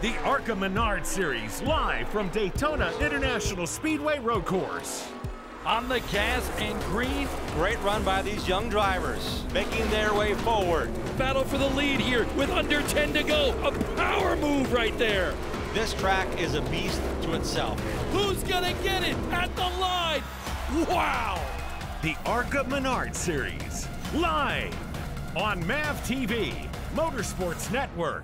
The ARCA Menards Series, live from Daytona International Speedway Road Course. On the gas and green. Great run by these young drivers, making their way forward. Battle for the lead here with under 10 to go. A power move right there. This track is a beast to itself. Who's gonna get it at the line? Wow! The ARCA Menards Series, live on MAV TV, Motorsports Network.